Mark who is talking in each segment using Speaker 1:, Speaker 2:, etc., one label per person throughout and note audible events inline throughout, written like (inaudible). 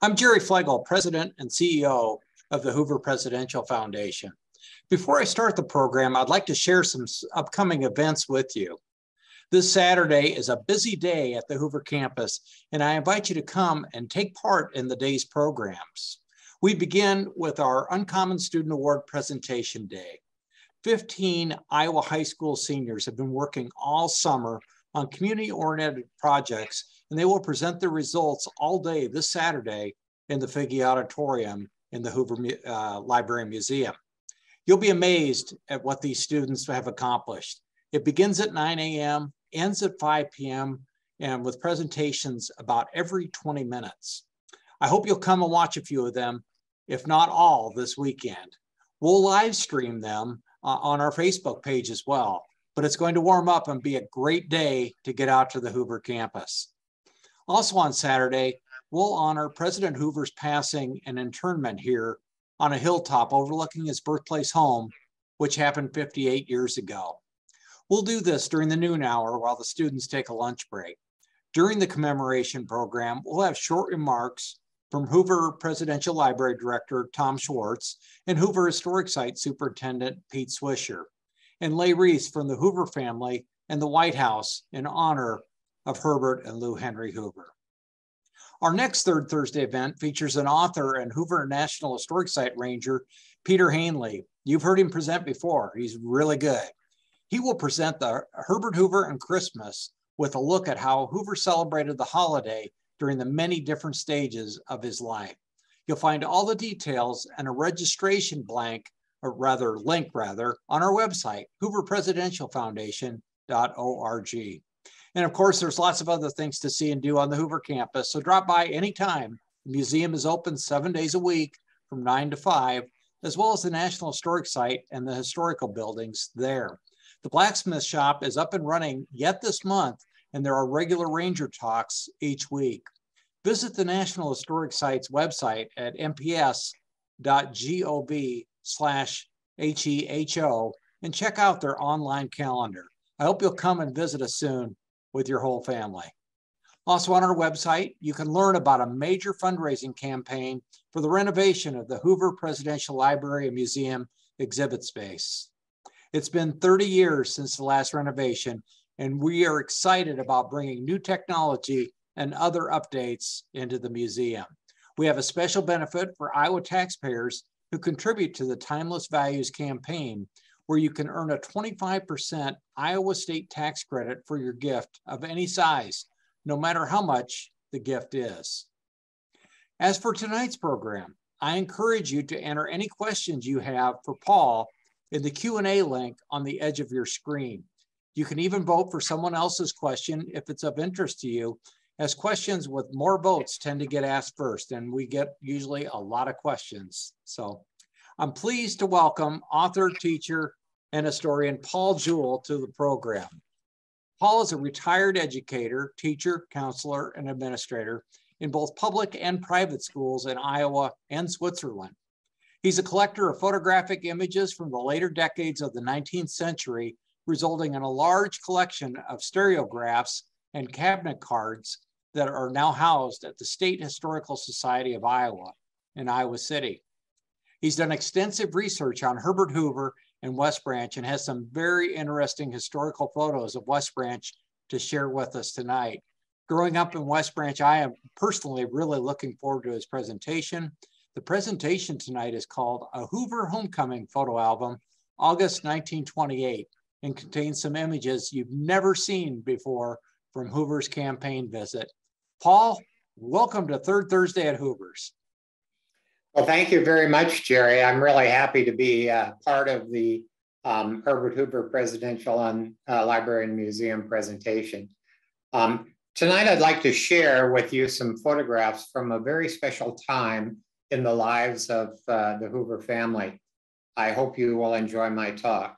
Speaker 1: I'm Jerry Flegel, President and CEO of the Hoover Presidential Foundation. Before I start the program, I'd like to share some upcoming events with you. This Saturday is a busy day at the Hoover campus, and I invite you to come and take part in the day's programs. We begin with our Uncommon Student Award Presentation Day. 15 Iowa high school seniors have been working all summer on community-oriented projects, and they will present their results all day this Saturday in the Figge Auditorium in the Hoover uh, Library Museum. You'll be amazed at what these students have accomplished. It begins at 9 a.m., ends at 5 p.m., and with presentations about every 20 minutes. I hope you'll come and watch a few of them, if not all, this weekend. We'll live stream them uh, on our Facebook page as well but it's going to warm up and be a great day to get out to the Hoover campus. Also on Saturday, we'll honor President Hoover's passing and internment here on a hilltop overlooking his birthplace home, which happened 58 years ago. We'll do this during the noon hour while the students take a lunch break. During the commemoration program, we'll have short remarks from Hoover Presidential Library Director Tom Schwartz and Hoover Historic Site Superintendent Pete Swisher and lay wreaths from the Hoover family and the White House in honor of Herbert and Lou Henry Hoover. Our next Third Thursday event features an author and Hoover National Historic Site Ranger, Peter Hanley. You've heard him present before. He's really good. He will present the Herbert Hoover and Christmas with a look at how Hoover celebrated the holiday during the many different stages of his life. You'll find all the details and a registration blank or rather link rather, on our website, hooverpresidentialfoundation.org. And of course, there's lots of other things to see and do on the Hoover campus. So drop by anytime. The museum is open seven days a week from nine to five, as well as the National Historic Site and the historical buildings there. The blacksmith shop is up and running yet this month, and there are regular ranger talks each week. Visit the National Historic Site's website at nps.gov slash HEHO and check out their online calendar. I hope you'll come and visit us soon with your whole family. Also on our website, you can learn about a major fundraising campaign for the renovation of the Hoover Presidential Library and Museum exhibit space. It's been 30 years since the last renovation, and we are excited about bringing new technology and other updates into the museum. We have a special benefit for Iowa taxpayers who contribute to the Timeless Values campaign, where you can earn a 25% Iowa state tax credit for your gift of any size, no matter how much the gift is. As for tonight's program, I encourage you to enter any questions you have for Paul in the Q&A link on the edge of your screen. You can even vote for someone else's question if it's of interest to you as questions with more votes tend to get asked first, and we get usually a lot of questions. So I'm pleased to welcome author, teacher, and historian Paul Juhl to the program. Paul is a retired educator, teacher, counselor, and administrator in both public and private schools in Iowa and Switzerland. He's a collector of photographic images from the later decades of the 19th century, resulting in a large collection of stereographs and cabinet cards that are now housed at the State Historical Society of Iowa in Iowa City. He's done extensive research on Herbert Hoover and West Branch and has some very interesting historical photos of West Branch to share with us tonight. Growing up in West Branch, I am personally really looking forward to his presentation. The presentation tonight is called A Hoover Homecoming Photo Album, August 1928, and contains some images you've never seen before from Hoover's campaign visit. Paul, welcome to Third Thursday at Hoover's.
Speaker 2: Well, thank you very much, Jerry. I'm really happy to be uh, part of the um, Herbert Hoover Presidential on uh, Library and Museum presentation. Um, tonight, I'd like to share with you some photographs from a very special time in the lives of uh, the Hoover family. I hope you will enjoy my talk.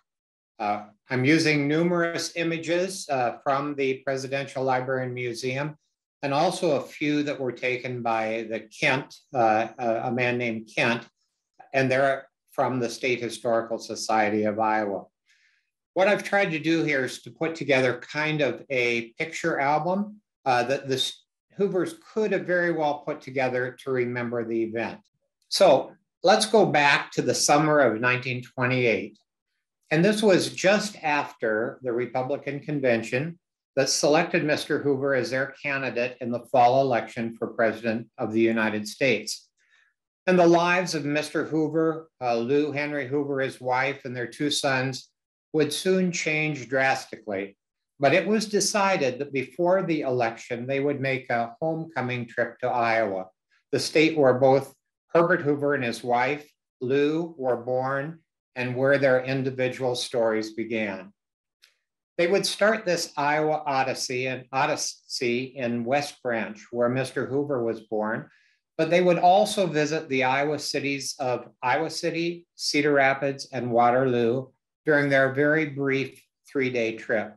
Speaker 2: Uh, I'm using numerous images uh, from the Presidential Library and Museum, and also a few that were taken by the Kent, uh, a man named Kent, and they're from the State Historical Society of Iowa. What I've tried to do here is to put together kind of a picture album uh, that this Hoovers could have very well put together to remember the event. So let's go back to the summer of 1928. And this was just after the Republican convention that selected Mr. Hoover as their candidate in the fall election for president of the United States. And the lives of Mr. Hoover, uh, Lou Henry Hoover, his wife, and their two sons would soon change drastically. But it was decided that before the election, they would make a homecoming trip to Iowa, the state where both Herbert Hoover and his wife, Lou, were born and where their individual stories began. They would start this Iowa Odyssey and Odyssey in West Branch, where Mr. Hoover was born, but they would also visit the Iowa cities of Iowa City, Cedar Rapids, and Waterloo during their very brief three-day trip.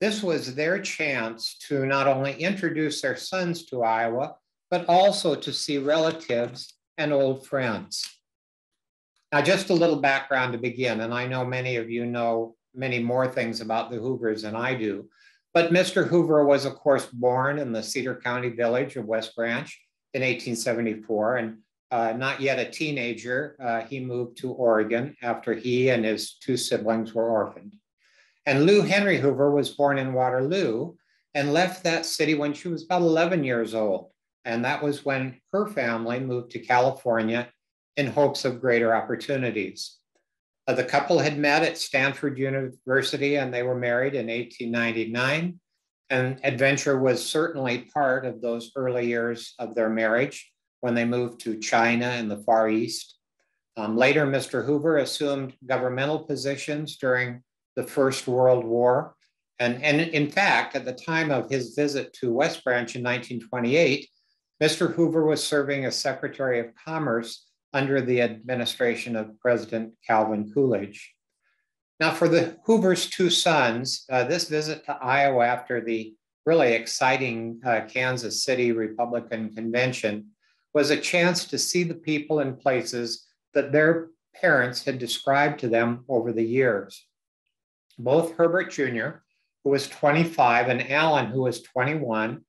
Speaker 2: This was their chance to not only introduce their sons to Iowa, but also to see relatives and old friends. Now, just a little background to begin, and I know many of you know many more things about the Hoovers than I do, but Mr. Hoover was, of course, born in the Cedar County village of West Branch in 1874, and uh, not yet a teenager, uh, he moved to Oregon after he and his two siblings were orphaned. And Lou Henry Hoover was born in Waterloo and left that city when she was about 11 years old. And that was when her family moved to California in hopes of greater opportunities. Uh, the couple had met at Stanford University and they were married in 1899. And adventure was certainly part of those early years of their marriage when they moved to China and the Far East. Um, later, Mr. Hoover assumed governmental positions during the First World War. And, and in fact, at the time of his visit to West Branch in 1928, Mr. Hoover was serving as Secretary of Commerce under the administration of President Calvin Coolidge. Now, for the Hoover's two sons, uh, this visit to Iowa after the really exciting uh, Kansas City Republican Convention was a chance to see the people and places that their parents had described to them over the years. Both Herbert Jr., who was 25, and Allan, who was 21,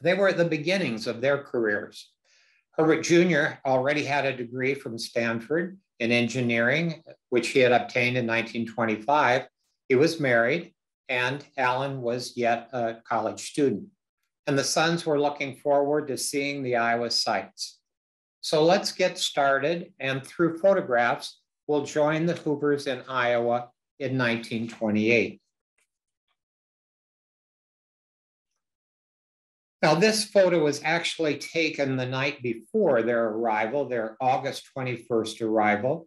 Speaker 2: they were at the beginnings of their careers. Herbert Jr. already had a degree from Stanford in engineering, which he had obtained in 1925. He was married, and Allan was yet a college student. And the sons were looking forward to seeing the Iowa sites. So let's get started, and through photographs, we'll join the Hoovers in Iowa in 1928. Now, this photo was actually taken the night before their arrival, their August 21st arrival.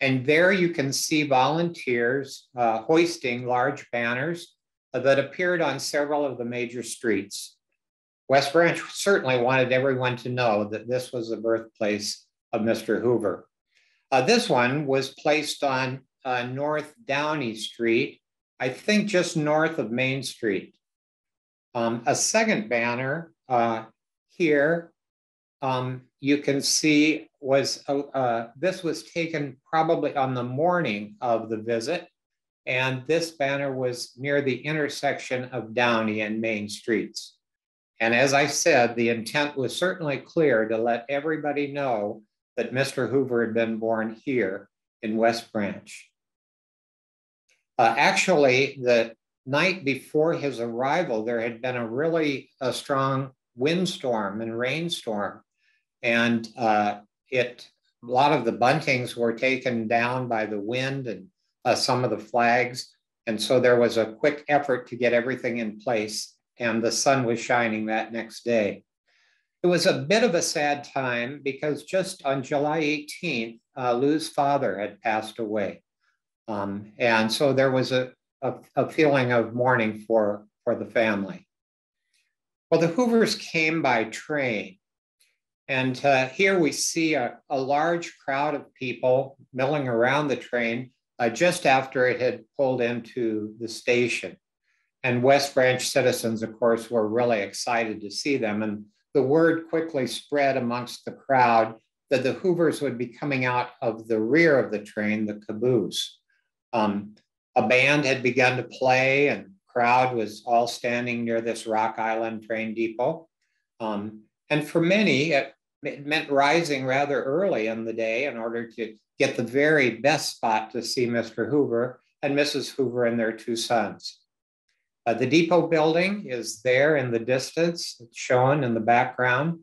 Speaker 2: And there you can see volunteers uh, hoisting large banners that appeared on several of the major streets. West Branch certainly wanted everyone to know that this was the birthplace of Mr. Hoover. Uh, this one was placed on uh, North Downey Street, I think just north of Main Street. Um, a second banner uh, here, um, you can see was, uh, uh, this was taken probably on the morning of the visit. And this banner was near the intersection of Downey and Main Streets. And as I said, the intent was certainly clear to let everybody know that Mr. Hoover had been born here in West Branch. Uh, actually, the night before his arrival, there had been a really a strong windstorm and rainstorm. And uh, it, a lot of the buntings were taken down by the wind and uh, some of the flags. And so there was a quick effort to get everything in place. And the sun was shining that next day. It was a bit of a sad time because just on July 18th, uh, Lou's father had passed away. Um, and so there was a, a, a feeling of mourning for, for the family. Well, the Hoovers came by train. And uh, here we see a, a, large crowd of people milling around the train uh, just after it had pulled into the station. And West Branch citizens, of course, were really excited to see them. And the word quickly spread amongst the crowd that the Hoovers would be coming out of the rear of the train, the caboose. Um, a band had begun to play and crowd was all standing near this Rock Island train depot. Um, and for many, it, it meant rising rather early in the day in order to get the very best spot to see Mr. Hoover and Mrs. Hoover and their two sons. Uh, the depot building is there in the distance, it's shown in the background.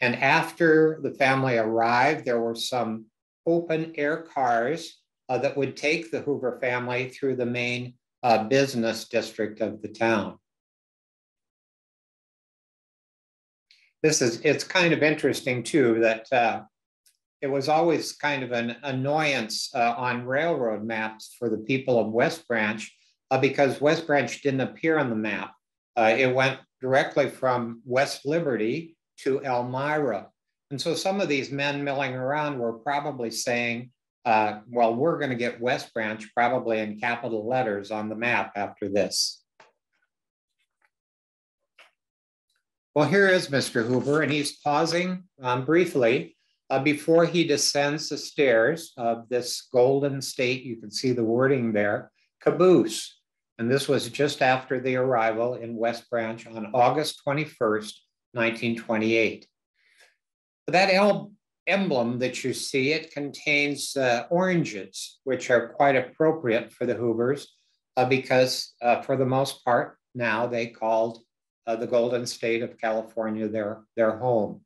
Speaker 2: And after the family arrived, there were some open air cars uh, that would take the Hoover family through the main uh, business district of the town. This is, it's kind of interesting too that uh, it was always kind of an annoyance uh, on railroad maps for the people of West Branch uh, because West Branch didn't appear on the map. Uh, it went directly from West Liberty to Elmira. And so some of these men milling around were probably saying, uh, well, we're going to get West Branch probably in capital letters on the map after this. Well, here is Mr. Hoover, and he's pausing um, briefly uh, before he descends the stairs of this Golden State. You can see the wording there, caboose. And this was just after the arrival in West Branch on August 21st, 1928. That emblem that you see, it contains uh, oranges, which are quite appropriate for the Hoovers uh, because uh, for the most part, now they called uh, the Golden State of California their, their home.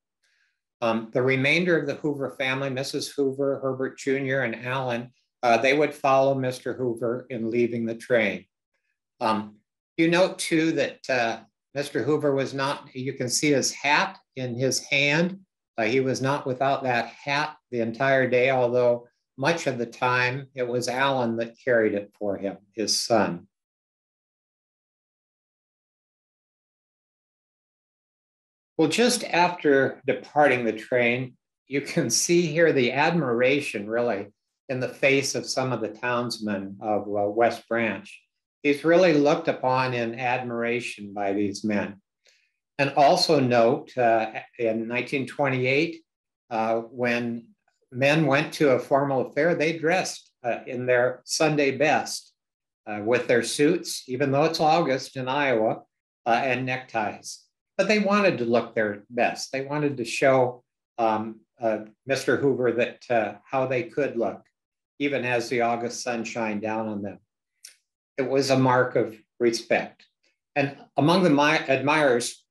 Speaker 2: Um, the remainder of the Hoover family, Mrs. Hoover, Herbert Jr., and Allan, uh, they would follow Mr. Hoover in leaving the train. Um, you note too that uh, Mr. Hoover was not, you can see his hat in his hand. Uh, he was not without that hat the entire day, although much of the time it was Allan that carried it for him, his son. Well, just after departing the train, you can (laughs) see here the admiration really in the face of some of the townsmen of uh, West Branch. He's really looked upon in admiration by these men. And also note uh, in 1928, uh, when men went to a formal affair, they dressed uh, in their Sunday best uh, with their suits, even though it's August in Iowa, uh, and neckties but they wanted to look their best. They wanted to show um, uh, Mr. Hoover that how they could look, even as the August sun shined down on them. It was a mark of respect. And among the admirers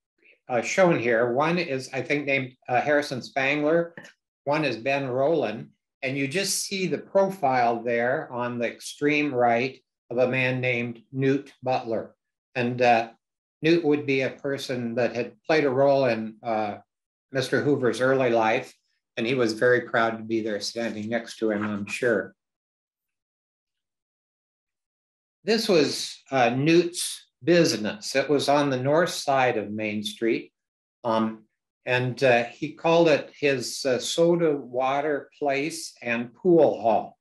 Speaker 2: uh, shown here, one is, I think, named uh, Harrison Spangler, one is Ben Rowland, and you just see the profile there on the extreme right of a man named Newt Butler. And uh, Newt would be a person that had played a role in uh, Mr. Hoover's early life, and he was very proud to be there standing next to him, I'm sure. This was uh, Newt's business. It was on the north side of Main Street, um, and uh, he called it his uh, soda water place and pool hall.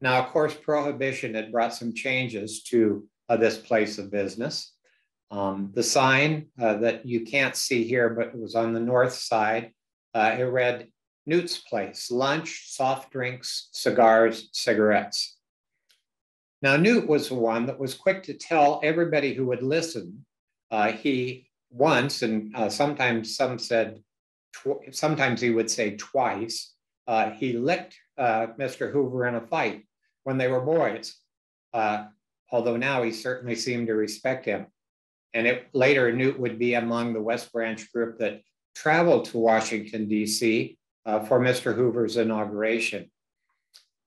Speaker 2: Now, of course, Prohibition had brought some changes to uh, this place of business. Um, the sign uh, that you can't see here, but it was on the north side, uh, it read Newt's Place, lunch, soft drinks, cigars, cigarettes. Now, Newt was the one that was quick to tell everybody who would listen. Uh, he once, and uh, sometimes some said, sometimes he would say twice, uh, he licked uh, Mr. Hoover in a fight when they were boys, although now he certainly seemed to respect him. And it, later, Newt would be among the West Branch group that traveled to Washington, D.C. Uh, for Mr. Hoover's inauguration.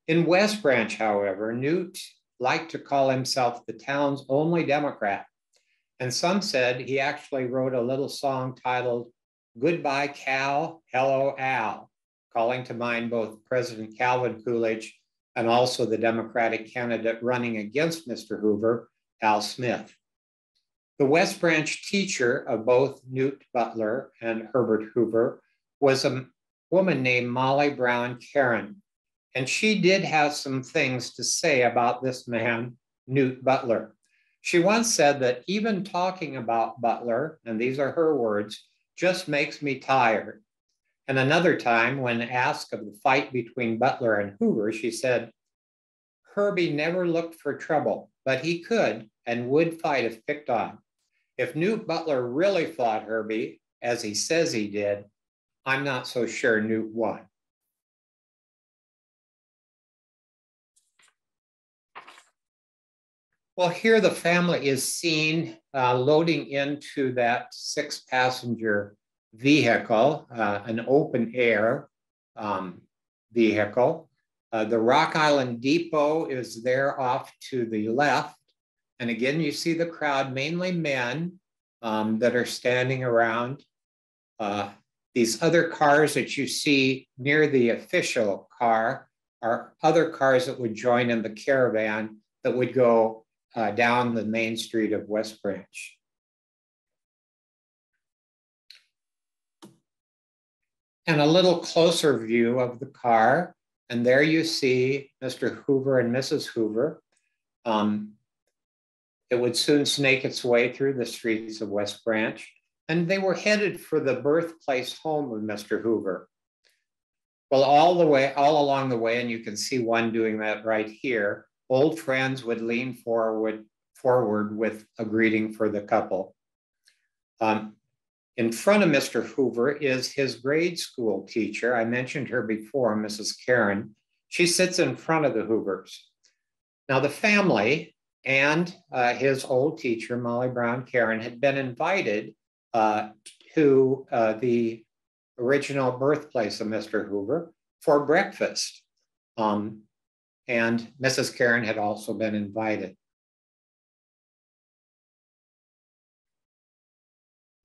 Speaker 2: In West Branch, however, Newt liked to call himself the town's only Democrat. And some said he actually wrote a little song titled Goodbye Cal, Hello Al, calling to mind both President Calvin Coolidge and also the Democratic candidate running against Mr. Hoover, Al Smith. The West Branch teacher of both Newt Butler and Herbert Hoover was a woman named Molly Brown Carran. And she did have some things to say about this man, Newt Butler. She once said that even talking about Butler, and these are her words, just makes me tired. And another time, when asked of the fight between Butler and Hoover, she said, Herbie never looked for trouble, but he could and would fight if picked on. If Newt Butler really fought Herbie, as he says he did, I'm not so sure Newt won. Well, here the family is seen uh, loading into that six passenger vehicle, uh, an open air um, vehicle. Uh, the Rock Island Depot is there off to the left. And again, you see the crowd, mainly men um, that are standing around. Uh, these other cars that you see near the official car are other cars that would join in the caravan that would go uh, down the main street of West Branch. And a little closer view of the car. And there you see Mr. Hoover and Mrs. Hoover. Um, it would soon snake its way through the streets of West Branch, and they were headed for the birthplace home of Mr. Hoover. Well, all the way, all along the way, and you can see one doing that right here, old friends would lean forward, forward with a greeting for the couple. Um, in front of Mr. Hoover is his grade school teacher. I mentioned her before, Mrs. Carran. She sits in front of the Hoovers. Now, the family and uh, his old teacher, Molly Brown Carran, had been invited uh, to uh, the original birthplace of Mr. Hoover for breakfast. Um, and Mrs. Carran had also been invited.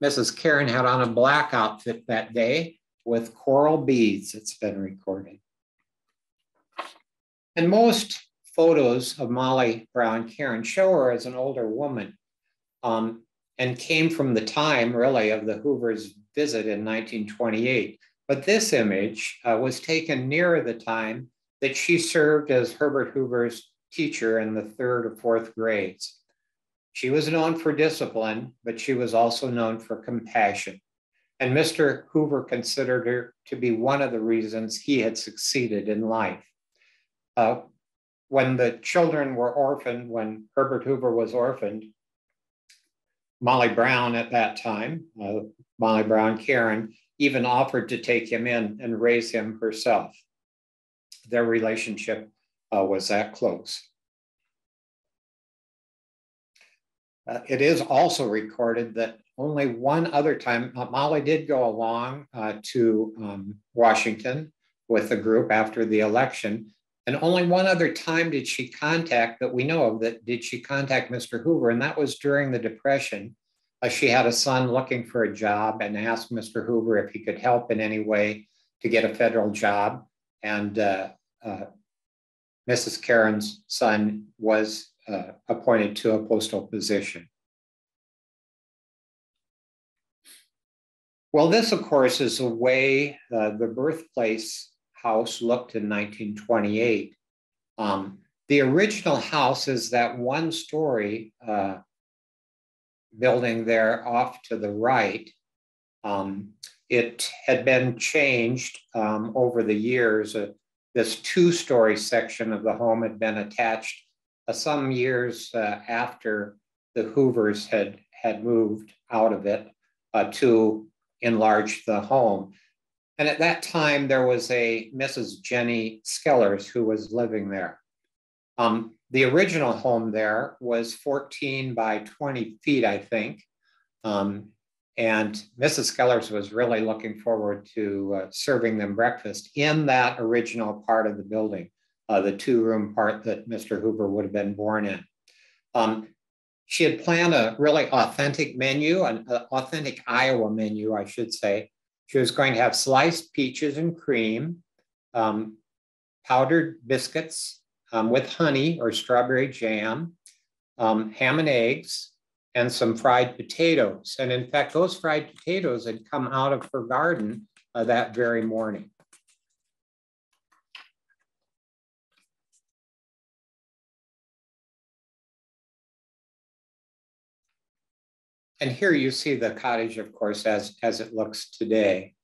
Speaker 2: Mrs. Carran had on a black outfit that day with coral beads, it's been recorded. And most photos of Molly Brown Carran show her as an older woman um, and came from the time, really, of the Hoover's visit in 1928. But this image uh, was taken nearer the time that she served as Herbert Hoover's teacher in the third or fourth grades. She was known for discipline, but she was also known for compassion. And Mr. Hoover considered her to be one of the reasons he had succeeded in life. Uh, when the children were orphaned, when Herbert Hoover was orphaned, Molly Brown at that time, uh, Molly Brown Carran, even offered to take him in and raise him herself. Their relationship uh, was that close. Uh, it is also recorded that only one other time, Molly did go along uh, to um, Washington with the group after the election, and only one other time did she contact that we know of that did she contact Mr. Hoover, and that was during the Depression. Uh, she had a son looking for a job and asked Mr. Hoover if he could help in any way to get a federal job. And uh, uh, Mrs. Carran's son was uh, appointed to a postal position. Well, this, of course, is the way uh, the birthplace house looked in 1928. Um, the original house is that one story uh, building there off to the right. Um, it had been changed um, over the years. Uh, this two story section of the home had been attached uh, some years uh, after the Hoovers had, had moved out of it uh, to enlarge the home. And at that time, there was a Mrs. Jenny Skellers who was living there. Um, the original home there was 14 by 20 feet, I think. Um, and Mrs. Skellers was really looking forward to uh, serving them breakfast in that original part of the building, uh, the two room part that Mr. Hoover would have been born in. Um, she had planned a really authentic menu, an uh, authentic Iowa menu, I should say, she was going to have sliced peaches and cream, um, powdered biscuits um, with honey or strawberry jam, um, ham and eggs, and some fried potatoes. And in fact, those fried potatoes had come out of her garden uh, that very morning. And here you see the cottage, of course, as, as it looks today.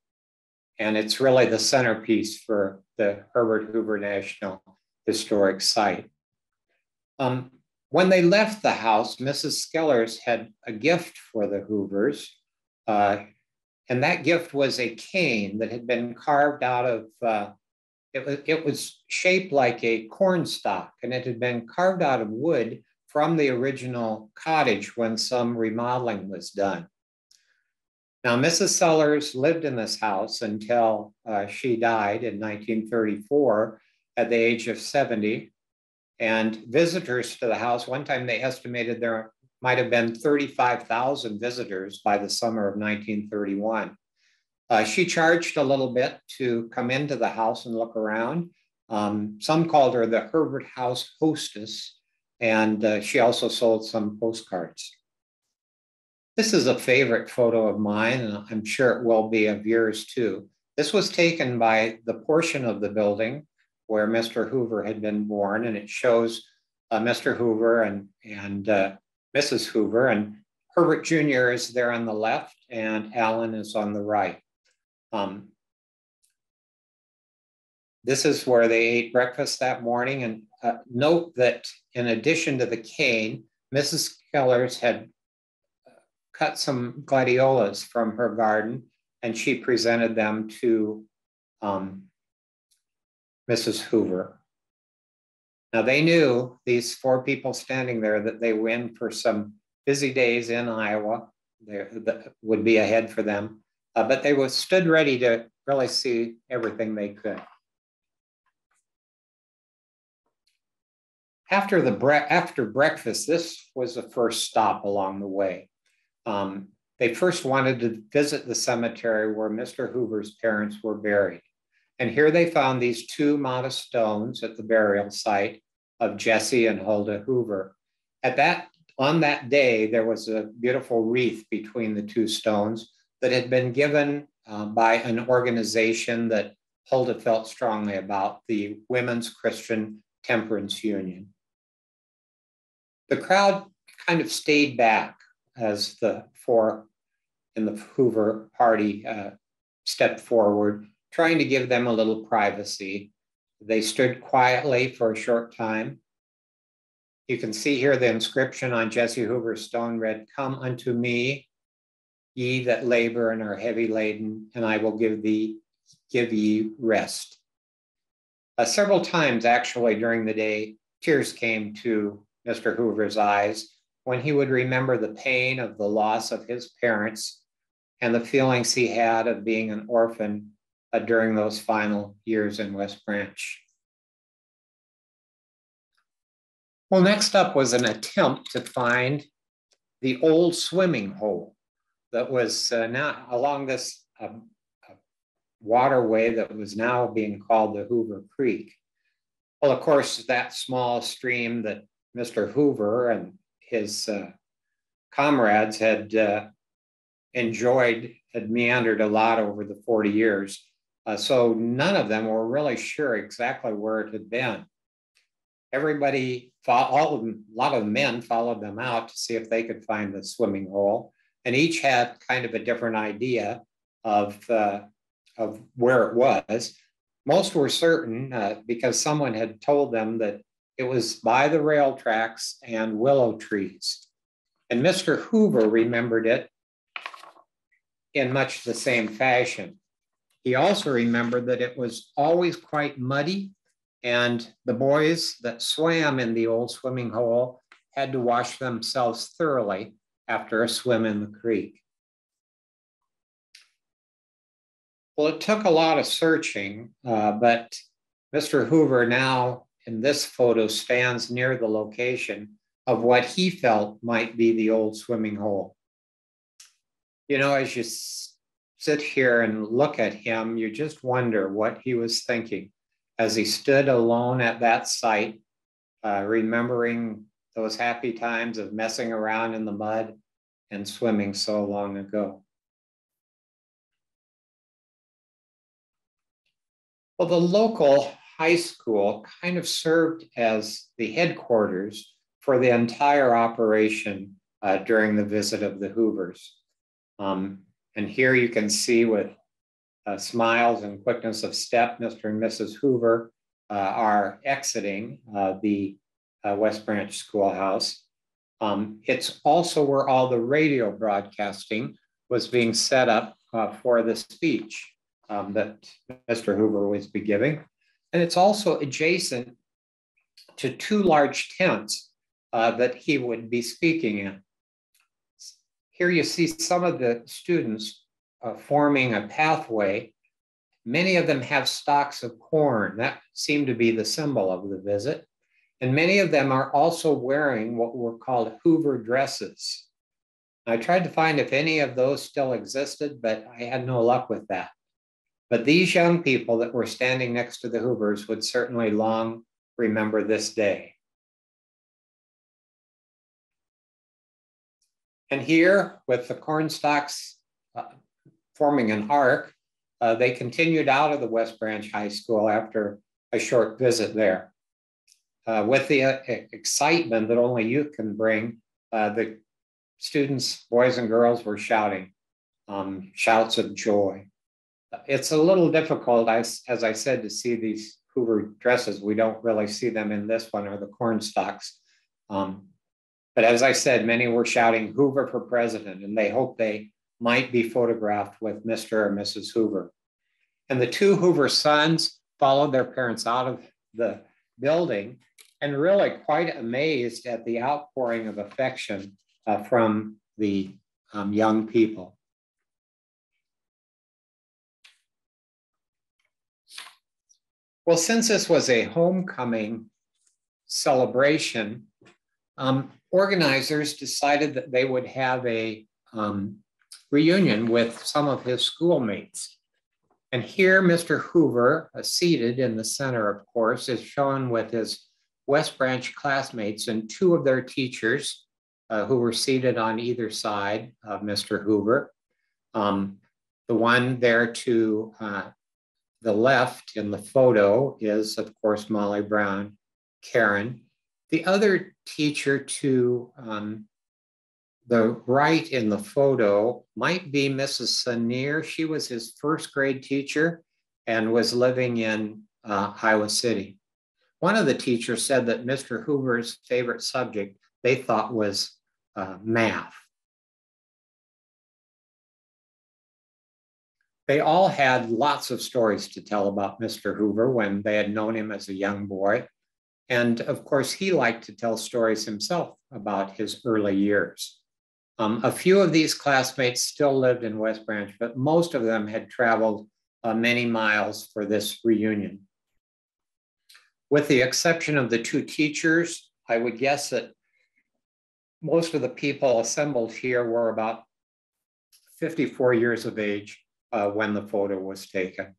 Speaker 2: And it's really the centerpiece for the Herbert Hoover National Historic Site. Um, when they left the house, Mrs. Skellers had a gift for the Hoovers. Uh, and that gift was a cane that had been carved out of, uh, it, was, it was shaped like a corn stalk, and it had been carved out of wood from the original cottage when some remodeling was done. Now, Mrs. Sellers lived in this house until uh, she died in 1934 at the age of 70. And visitors to the house, one time they estimated there might have been 35,000 visitors by the summer of 1931. Uh, she charged a little bit to come into the house and look around. Um, some called her the Herbert House hostess, and uh, she also sold some postcards. This is a favorite photo of mine, and I'm sure it will be of yours too. This was taken by the portion of the building where Mr. Hoover had been born, and it shows uh, Mr. Hoover and, and uh, Mrs. Hoover, and Herbert Jr. is there on the left, and Allan is on the right. Um, this is where they ate breakfast that morning, and uh, note that in addition to the cane, Mrs. Kellers had uh, cut some gladiolas from her garden, and she presented them to um, Mrs. Hoover. Now they knew these four people standing there that they win for some busy days in Iowa. that would be ahead for them, uh, but they were stood ready to really see everything they could. After the bre- after breakfast, this was the first stop along the way. Um, they first wanted to visit the cemetery where Mr. Hoover's parents were buried. And here they found these two modest stones at the burial site of Jesse and Huldah Hoover. At that, on that day, there was a beautiful wreath between the two stones that had been given uh, by an organization that Huldah felt strongly about, the Women's Christian Temperance Union. The crowd kind of stayed back as the four in the Hoover party uh, stepped forward trying to give them a little privacy. They stood quietly for a short time. You can see here the inscription on Jesse Hoover's stone read, Come unto me, ye that labor and are heavy laden, and I will give thee, give ye rest. Uh, several times, actually, during the day, tears came to Mr. Hoover's eyes when he would remember the pain of the loss of his parents and the feelings he had of being an orphan uh, during those final years in West Branch. Well, next up was an attempt to find the old swimming hole that was uh, now along this uh, uh, waterway that was now being called the Hoover Creek. Well, of course, that small stream that Mr. Hoover and his uh, comrades had uh, enjoyed had meandered a lot over the 40 years. Uh, so none of them were really sure exactly where it had been. Everybody, all of them, a lot of men followed them out to see if they could find the swimming hole, and each had kind of a different idea of uh, of where it was. Most were certain uh, because someone had told them that it was by the rail tracks and willow trees. And Mr. Hoover remembered it in much the same fashion. He also remembered that it was always quite muddy, and the boys that swam in the old swimming hole had to wash themselves thoroughly after a swim in the creek. Well, it took a lot of searching, uh, but Mr. Hoover now in this photo stands near the location of what he felt might be the old swimming hole. You know, as you sit here and look at him, you just wonder what he was thinking as he stood alone at that site, uh, remembering those happy times of messing around in the mud and swimming so long ago. Well, the local high school kind of served as the headquarters for the entire operation uh, during the visit of the Hoovers. Um, and here you can see with uh, smiles and quickness of step, Mr. and Mrs. Hoover uh, are exiting uh, the uh, West Branch Schoolhouse. Um, it's also where all the radio broadcasting was being set up uh, for the speech um, that Mr. Hoover was be giving. And it's also adjacent to two large tents uh, that he would be speaking in. Here you see some of the students uh, forming a pathway. Many of them have stalks of corn. That seemed to be the symbol of the visit. And many of them are also wearing what were called Hoover dresses. I tried to find if any of those still existed, but I had no luck with that. But these young people that were standing next to the Hoovers would certainly long remember this day. And here, with the corn stalks uh, forming an arc, uh, they continued out of the West Branch High School after a short visit there. Uh, with the uh, excitement that only youth can bring, uh, the students, boys and girls, were shouting um, shouts of joy. It's a little difficult, as, as I said, to see these Hoover dresses. We don't really see them in this one or the corn stalks. Um, but as I said, many were shouting Hoover for president, and they hoped they might be photographed with Mr. or Mrs. Hoover. And the two Hoover sons followed their parents out of the building and really quite amazed at the outpouring of affection uh, from the um, young people. Well, since this was a homecoming celebration, um, organizers decided that they would have a um, reunion with some of his schoolmates. And here, Mr. Hoover, uh, seated in the center, of course, is shown with his West Branch classmates and two of their teachers uh, who were seated on either side of Mr. Hoover. Um, the one there to uh, the left in the photo is, of course, Molly Brown, Carran. The other teacher to um, the right in the photo might be Mrs. Sanier. She was his first grade teacher and was living in uh, Iowa City. One of the teachers said that Mr. Hoover's favorite subject they thought was uh, math. They all had lots of stories to tell about Mr. Hoover when they had known him as a young boy. And of course, he liked to tell stories himself about his early years. Um, a few of these classmates still lived in West Branch, but most of them had traveled uh, many miles for this reunion. With the exception of the two teachers, I would guess that most of the people assembled here were about 54 years of age uh, when the photo was taken.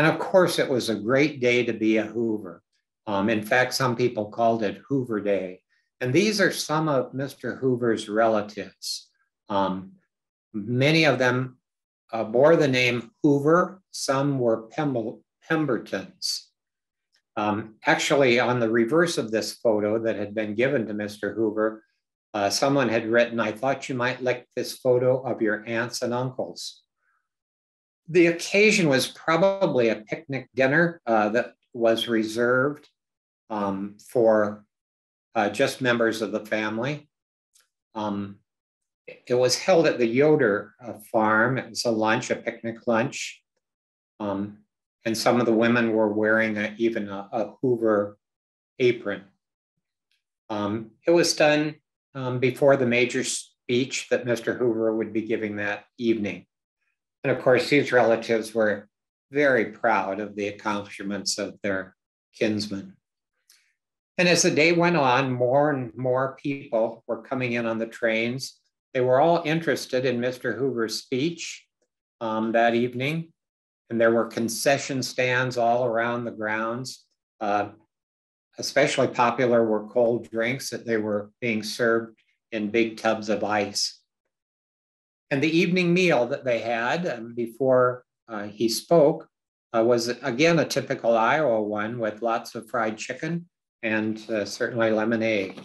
Speaker 2: And of course, it was a great day to be a Hoover. Um, in fact, some people called it Hoover Day. And these are some of Mr. Hoover's relatives. Um, many of them uh, bore the name Hoover, some were Pembertons. Um, actually, on the reverse of this photo that had been given to Mr. Hoover, uh, someone had written, I thought you might like this photo of your aunts and uncles the occasion was probably a picnic dinner uh, that was reserved um, for uh, just members of the family. Um, it was held at the Yoder uh, farm. It was a lunch, a picnic lunch. Um, and some of the women were wearing a, even a, a, Hoover apron. Um, it was done um, before the major speech that Mr. Hoover would be giving that evening. And of course, these relatives were very proud of the accomplishments of their kinsmen. And as the day went on, more and more people were coming in on the trains. They were all interested in Mr. Hoover's speech um, that evening. And there were concession stands all around the grounds. Uh, especially popular were cold drinks that they were being served in big tubs of ice. And the evening meal that they had um, before uh, he spoke uh, was again a typical Iowa one with lots of fried chicken and uh, certainly lemonade.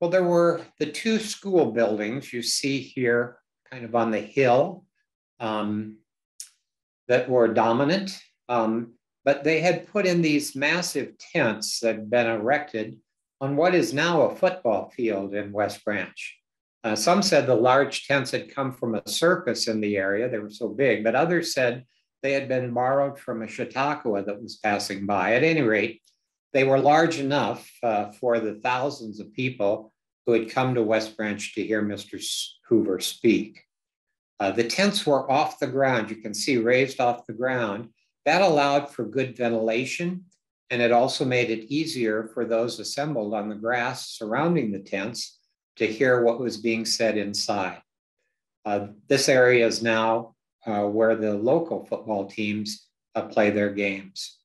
Speaker 2: Well, there were the two school buildings you see here kind of on the hill. um, that were dominant, um, but they had put in these massive tents that had been erected on what is now a football field in West Branch. Uh, some said the large tents had come from a circus in the area, they were so big, but others said they had been borrowed from a Chautauqua that was passing by. At any rate, they were large enough uh, for the thousands of people who had come to West Branch to hear Mr. Hoover speak. Uh, the tents were off the ground, you can see raised off the ground. That allowed for good ventilation, and it also made it easier for those assembled on the grass surrounding the tents to hear what was being said inside. Uh, this area is now uh, where the local football teams uh, play their games.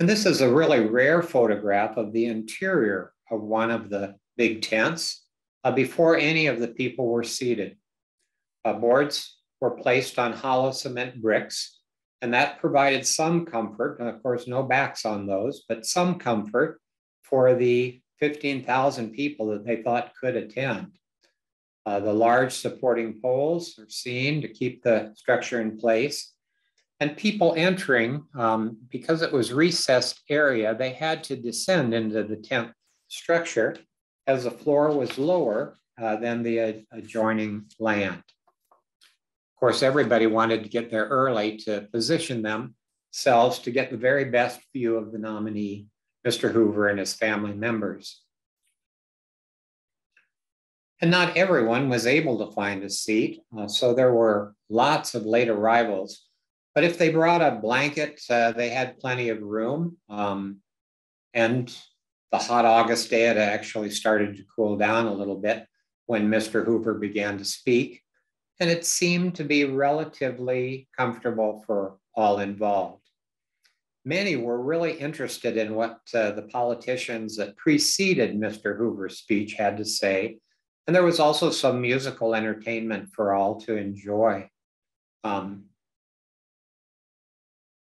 Speaker 2: And this is a really rare photograph of the interior of one of the big tents uh, before any of the people were seated. Uh, boards were placed on hollow cement bricks, and that provided some comfort. And of course, no backs on those, but some comfort for the 15,000 people that they thought could attend. Uh, the large supporting poles are seen to keep the structure in place. And people entering, um, because it was recessed area, they had to descend into the tent structure as the floor was lower uh, than the adjoining land. Of course, everybody wanted to get there early to position themselves to get the very best view of the nominee, Mr. Hoover and his family members. And not everyone was able to find a seat, uh, so there were lots of late arrivals. But if they brought a blanket, uh, they had plenty of room. Um, and the hot August day had actually started to cool down a little bit when Mr. Hoover began to speak, and it seemed to be relatively comfortable for all involved. Many were really interested in what uh, the politicians that preceded Mr. Hoover's speech had to say, and there was also some musical entertainment for all to enjoy. Um,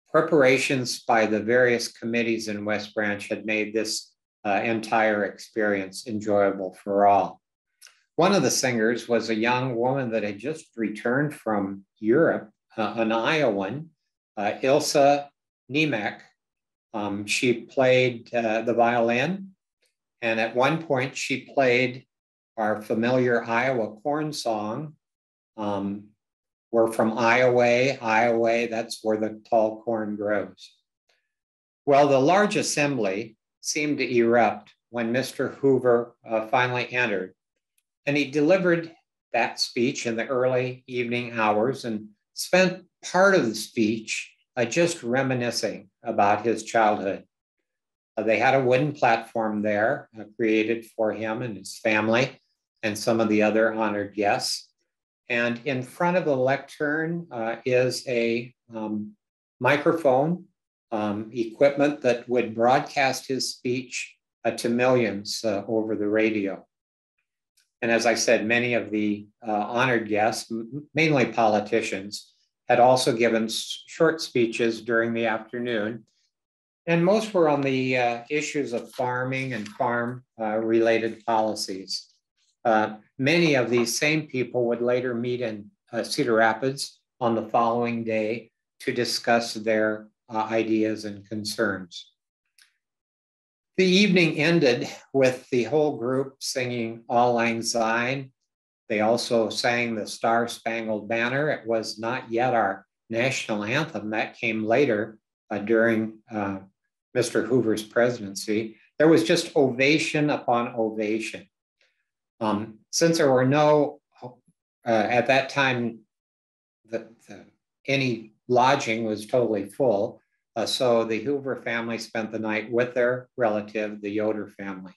Speaker 2: preparations by the various committees in West Branch had made this uh, entire experience enjoyable for all. One of the singers was a young woman that had just returned from Europe, uh, an Iowan, uh, Ilza Niemack. Um, she played uh, the violin, and at one point she played our familiar Iowa corn song. Um, we're from Iowa, Iowa, that's where the tall corn grows. Well, the large assembly seemed to erupt when Mr. Hoover uh, finally entered. And he delivered that speech in the early evening hours and spent part of the speech uh, just reminiscing about his childhood. Uh, they had a wooden platform there uh, created for him and his family and some of the other honored guests. And in front of the lectern uh, is a um, microphone um, equipment that would broadcast his speech uh, to millions uh, over the radio. And as I said, many of the uh, honored guests, mainly politicians, had also given short speeches during the afternoon. And most were on the uh, issues of farming and farm uh, related policies. Uh, many of these same people would later meet in Cedar Rapids on the following day to discuss their uh, ideas and concerns. The evening ended with the whole group singing Auld Lang Syne. They also sang the Star Spangled Banner. It was not yet our national anthem, that came later uh, during uh, Mr. Hoover's presidency. There was just ovation upon ovation. Um, since there were no, uh, at that time, the, the, any lodging was totally full. Uh, so the Hoover family spent the night with their relative, the Yoder family.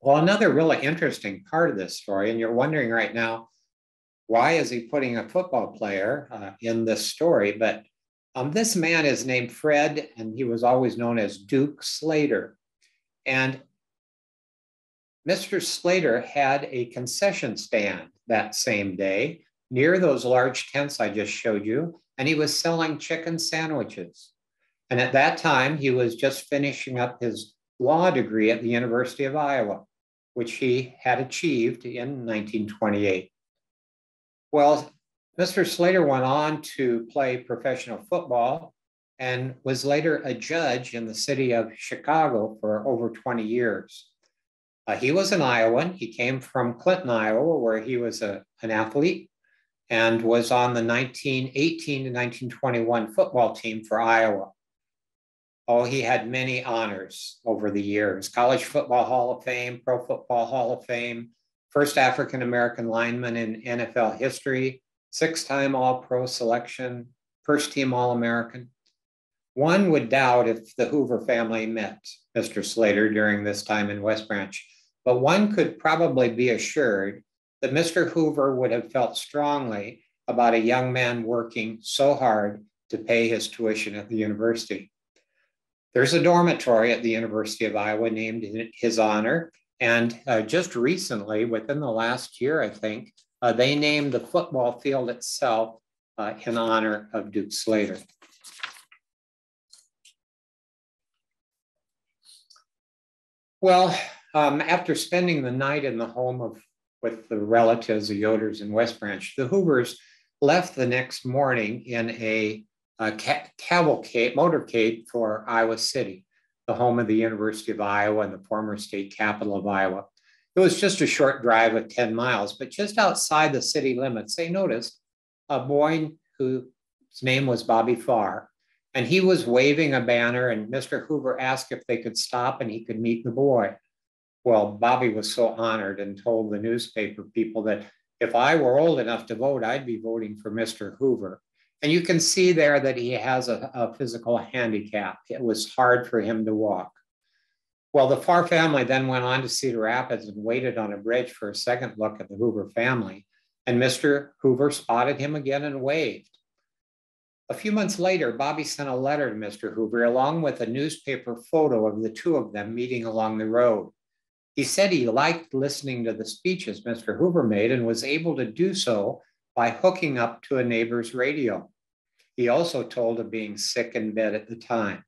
Speaker 2: Well, another really interesting part of this story, and you're wondering right now, why is he putting a football player uh, in this story? But um, this man is named Fred, and he was always known as Duke Slater. And Mr. Slater had a concession stand that same day near those large tents I just showed you, and he was selling chicken sandwiches. And at that time, he was just finishing up his law degree at the University of Iowa. which he had achieved in 1928. Well, Mr. Slater went on to play professional football and was later a judge in the city of Chicago for over 20 years. Uh, he was an Iowan. He came from Clinton, Iowa, where he was a, an athlete and was on the 1918 to 1921 football team for Iowa. Oh, he had many honors over the years College Football Hall of Fame, Pro Football Hall of Fame, first African American lineman in NFL history, six time All Pro selection, first team All American. One would doubt if the Hoover family met Mr. Slater during this time in West Branch, but one could probably be assured that Mr. Hoover would have felt strongly about a young man working so hard to pay his tuition at the university. There's a dormitory at the University of Iowa named in his honor. And uh, just recently, within the last year, I think, uh, they named the football field itself uh, in honor of Duke Slater. Well, um, after spending the night in the home of with the relatives, the Yoders in West Branch, the Hoovers left the next morning in a, a ca- cavalcade, motorcade for Iowa City, the home of the University of Iowa and the former state capital of Iowa. It was just a short drive of 10 miles, but just outside the city limits, they noticed a boy whose name was Bobby Farr. And he was waving a banner, and Mr. Hoover asked if they could stop and he could meet the boy. Well, Bobby was so honored and told the newspaper people that if I were old enough to vote, I'd be voting for Mr. Hoover. And you can see there that he has a, a physical handicap. It was hard for him to walk. Well, the Farr family then went on to Cedar Rapids and waited on a bridge for a second look at the Hoover family. And Mr. Hoover spotted him again and waved. A few months later, Bobby sent a letter to Mr. Hoover along with a newspaper photo of the two of them meeting along the road. He said he liked listening to the speeches Mr. Hoover made and was able to do so by hooking up to a neighbor's radio. He also told of being sick in bed at the time.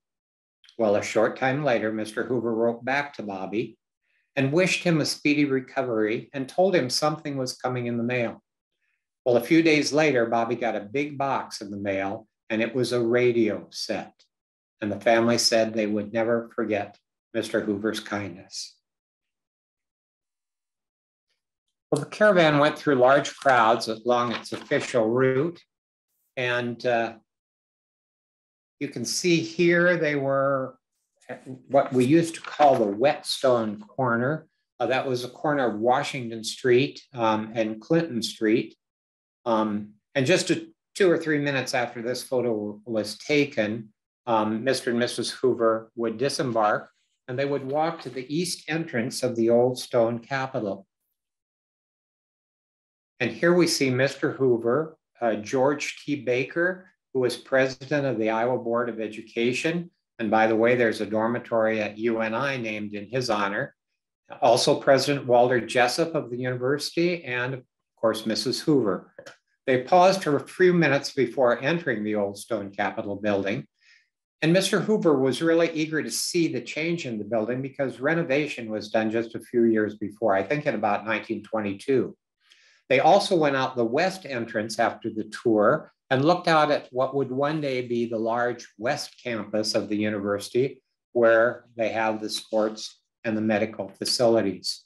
Speaker 2: Well, a short time later, Mr. Hoover wrote back to Bobby and wished him a speedy recovery and told him something was coming in the mail. Well, a few days later, Bobby got a big box in the mail and it was a radio set. And the family said they would never forget Mr. Hoover's kindness. Well, the caravan went through large crowds along its official route. And uh, you can see here they were what we used to call the whetstone corner. Uh, that was a corner of Washington Street um, and Clinton Street. Um, and just a, two or three minutes after this photo was taken, um, Mr. and Mrs. Hoover would disembark and they would walk to the east entrance of the old stone capitol. And here we see Mr. Hoover, uh, George T. Baker, who was president of the Iowa Board of Education. And by the way, there's a dormitory at UNI named in his honor. Also, President Walter Jessup of the university, and of course, Mrs. Hoover. They paused for a few minutes before entering the old stone Capitol building. And Mr. Hoover was really eager to see the change in the building because renovation was done just a few years before, I think in about 1922. They also went out the west entrance after the tour and looked out at what would one day be the large west campus of the university, where they have the sports and the medical facilities.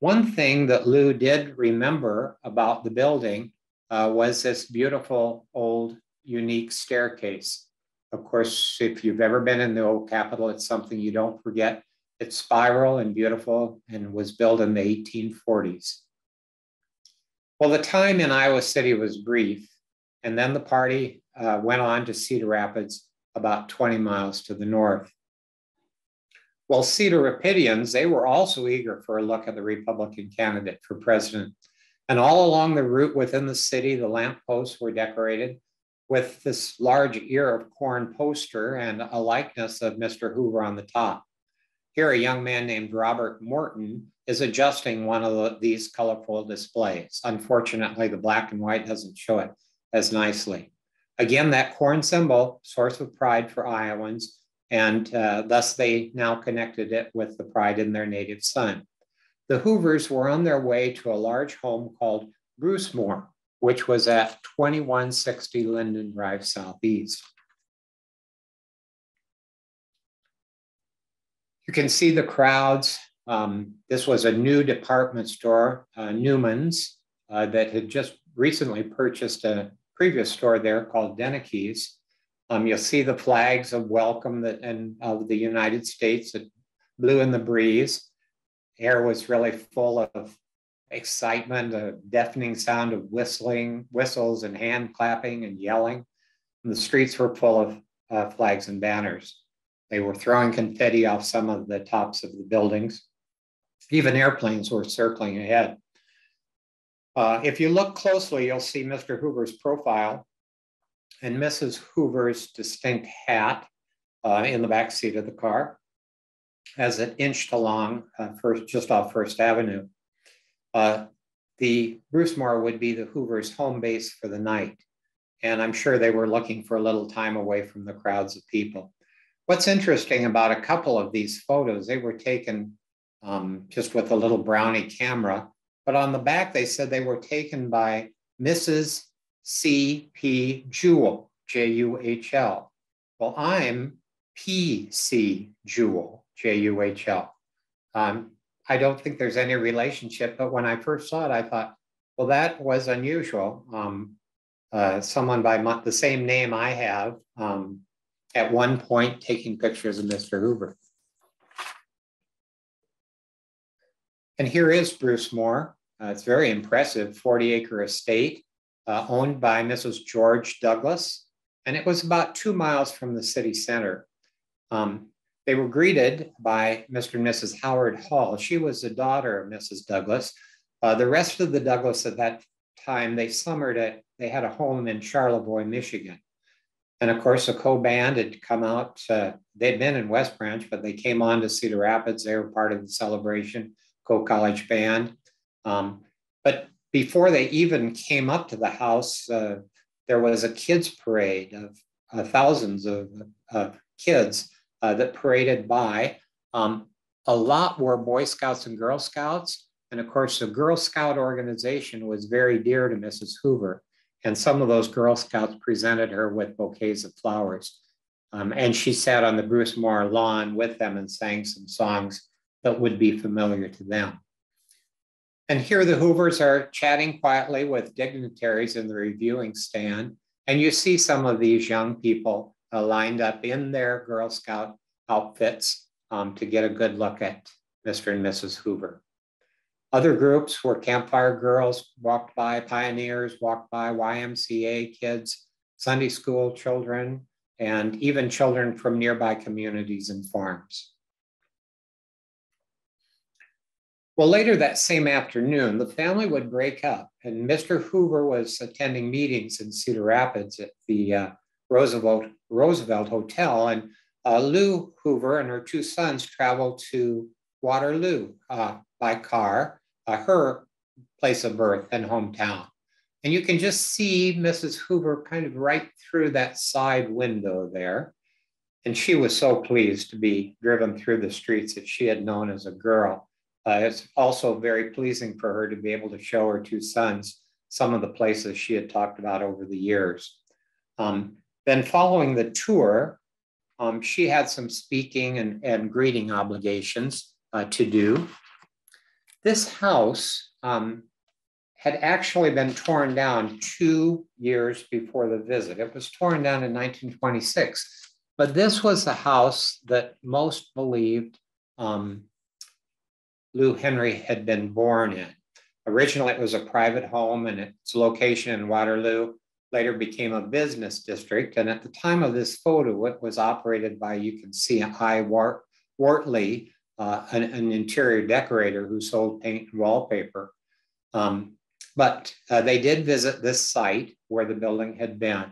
Speaker 2: One thing that Lou did remember about the building uh, was this beautiful old unique staircase. Of course, if you've ever been in the old Capitol, it's something you don't forget. It's spiral and beautiful and was built in the 1840s. Well, the time in Iowa City was brief, and then the party uh, went on to Cedar Rapids, about 20 miles to the north. Well, Cedar Rapidians, they were also eager for a look at the Republican candidate for president. And all along the route within the city, the lampposts were decorated with this large ear of corn poster and a likeness of Mr. Hoover on the top. Here, a young man named Robert Morton is adjusting one of the, these colorful displays. Unfortunately, the black and white doesn't show it as nicely. Again, that corn symbol, source of pride for Iowans, and uh, thus they now connected it with the pride in their native son. the Hoovers were on their way to a large home called Brucemore, which was at 2160 Linden Drive Southeast. You can see the crowds. Um, this was a new department store, uh, Newman's, uh, that had just recently purchased a previous store there called Denneke's. Um, you'll see the flags of welcome that and of the United States that blew in the breeze. Air was really full of excitement, a deafening sound of whistling, whistles and hand clapping and yelling. And the streets were full of uh, flags and banners. They were throwing confetti off some of the tops of the buildings. Even airplanes were circling ahead. Uh, if you look closely, you'll see Mr. Hoover's profile and Mrs. Hoover's distinct hat uh, in the back seat of the car as it inched along uh, first, just off First Avenue. Uh, the Brucemore would be the Hoover's home base for the night. And I'm sure they were looking for a little time away from the crowds of people. What's interesting about a couple of these photos, they were taken um, just with a little brownie camera, but on the back they said they were taken by Mrs. C.P. Juhl, J U H L. Well, I'm P.C. Juhl, J U H L. Um, I don't think there's any relationship, but when I first saw it, I thought, well, that was unusual. Um, uh, someone by my, the same name I have um, at one point taking pictures of Mr. Hoover. And here is Brucemore. Uh, it's very impressive, 40 acre estate uh, owned by Mrs. George Douglas. And it was about two miles from the city center. Um, they were greeted by Mr. and Mrs. Howard Hall. She was the daughter of Mrs. Douglas. Uh, the rest of the Douglas at that time, they summered at, they had a home in Charlevoix, Michigan. And of course, the Coe band had come out. Uh, they'd been in West Branch, but they came on to Cedar Rapids. They were part of the celebration, Coe college Band. Um, but before they even came up to the house, uh, there was a kids' parade of uh, thousands of, kids uh, that paraded by. Um, a lot were Boy Scouts and Girl Scouts. And of course, the Girl Scout organization was very dear to Mrs. Hoover. And some of those Girl Scouts presented her with bouquets of flowers. Um, and she sat on the Brucemore lawn with them and sang some songs that would be familiar to them. And here the Hoovers are chatting quietly with dignitaries in the reviewing stand. And you see some of these young people uh, lined up in their Girl Scout outfits um, to get a good look at Mr. and Mrs. Hoover. Other groups were Campfire Girls, walked by, Pioneers walked by, YMCA kids, Sunday school children, and even children from nearby communities and farms. Well, later that same afternoon, the family would break up, and Mr. Hoover was attending meetings in Cedar Rapids at the uh, Roosevelt, Roosevelt Hotel, and uh, Lou Hoover and her two sons traveled to Waterloo uh, by car uh, her place of birth and hometown. And you can just see Mrs. Hoover kind of right through that side window there. And she was so pleased to be driven through the streets that she had known as a girl. Uh, it's also very pleasing for her to be able to show her two sons some of the places she had talked about over the years. Um, then, following the tour, um, she had some speaking and, and greeting obligations uh, to do. This house um, had actually been torn down two years before the visit. It was torn down in 1926, but this was the house that most believed um, Lou Henry had been born in. Originally, it was a private home and its location in Waterloo later became a business district. And at the time of this photo, it was operated by, you can see, I. Wart- Wortley, uh, an, an, interior decorator who sold paint and wallpaper. Um, but uh, they did visit this site where the building had been.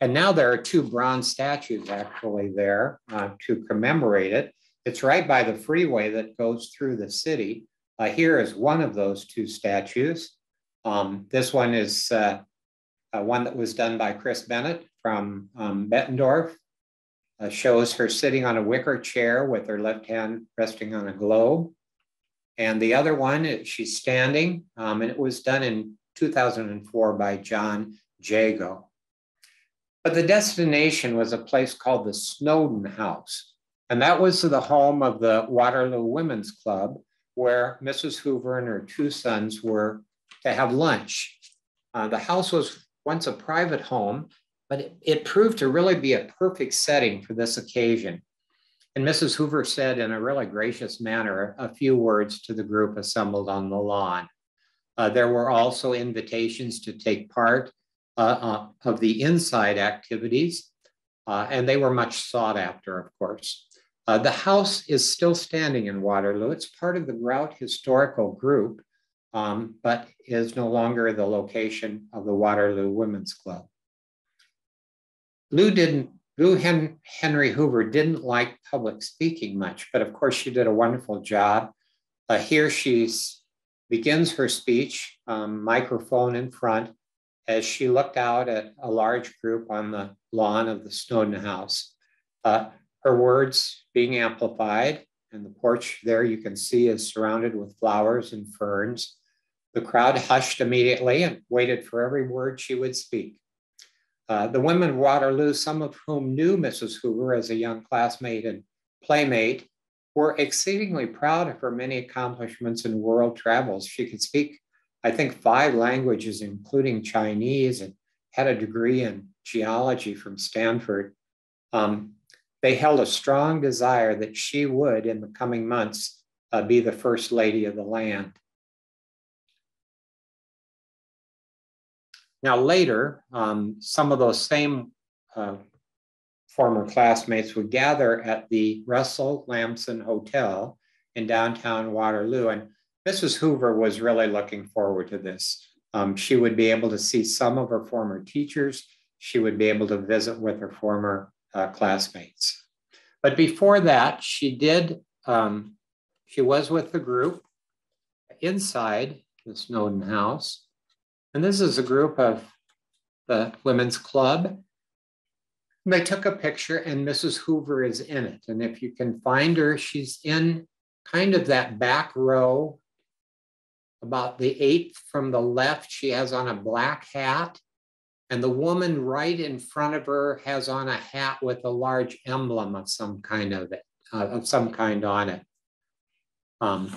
Speaker 2: And now there are two bronze statues actually there uh, to commemorate it. It's right by the freeway that goes through the city. Uh, here is one of those two statues. Um, this one is uh, uh, one that was done by Chris Bennett from um, Bettendorf uh, shows her sitting on a wicker chair with her left hand resting on a globe. And the other one, she's standing, um, and it was done in 2004 by John Jago. But the destination was a place called the Snowden House. And that was the home of the Waterloo Women's Club, where Mrs. Hoover and her two sons were to have lunch. Uh, the house was once a private home, but it, it proved to really be a perfect setting for this occasion. And Mrs. Hoover said in a really gracious manner a few words to the group assembled on the lawn. Uh, there were also invitations to take part uh, uh, of the inside activities, uh, and they were much sought after, of course. Uh, the house is still standing in Waterloo. It's part of the Grout Historical Group, um, but is no longer the location of the Waterloo Women's Club. Lou didn't, Lou Hen Henry Hoover didn't like public speaking much, but of course she did a wonderful job. Uh, here she begins her speech, um, microphone in front, as she looked out at a large group on the lawn of the Snowden House. Uh, her words being amplified, and the porch there you can see is surrounded with flowers and ferns. The crowd hushed immediately and waited for every word she would speak. Uh, the women of Waterloo, some of whom knew Mrs. Hoover as a young classmate and playmate, were exceedingly proud of her many accomplishments in world travels. She could speak, I think, five languages, including Chinese, and had a degree in geology from Stanford. Um, they held a strong desire that she would, in the coming months, uh, be the first lady of the land. Now, later, um, some of those same uh, former classmates would gather at the Russell Lamson Hotel in downtown Waterloo. And Mrs. Hoover was really looking forward to this. Um, she would be able to see some of her former teachers. She would be able to visit with her former uh, classmates. But before that, she did, um, she was with the group inside the Snowden House. And this is a group of the Women's Club. And They took a picture and Mrs. Hoover is in it. And if you can find her, she's in kind of that back row, about the eighth from the left. She has on a black hat and the woman right in front of her has on a hat with a large emblem of some kind of it, uh, of some kind on it. Um,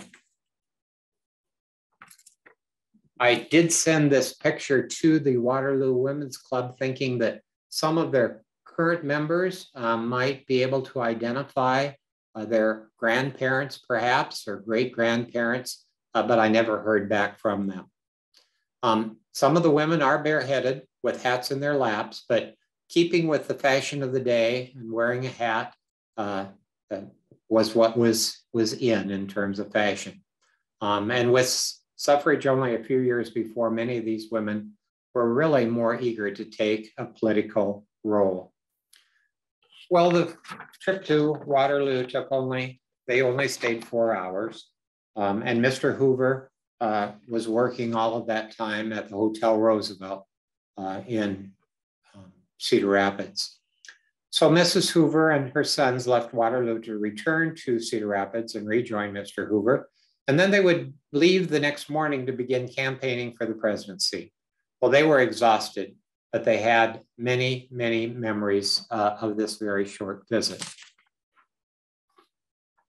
Speaker 2: I did send this picture to the Waterloo Women's Club thinking that some of their current members um, might be able to identify uh, their grandparents perhaps or great grandparents, uh, but I never heard back from them. Um, some of the women are bareheaded with hats in their laps, but keeping with the fashion of the day and wearing a hat uh, uh, was what was, was in in terms of fashion. Um, and with suffrage only a few years before, many of these women were really more eager to take a political role. Well, the trip to Waterloo took only, they only stayed four hours. Um, and Mr. Hoover uh, was working all of that time at the Hotel Roosevelt uh, in um, Cedar Rapids. So Mrs. Hoover and her sons left Waterloo to return to Cedar Rapids and rejoin Mr. Hoover. And then they would leave the next morning to begin campaigning for the presidency. Well, they were exhausted, but they had many, many memories uh, of this very short visit.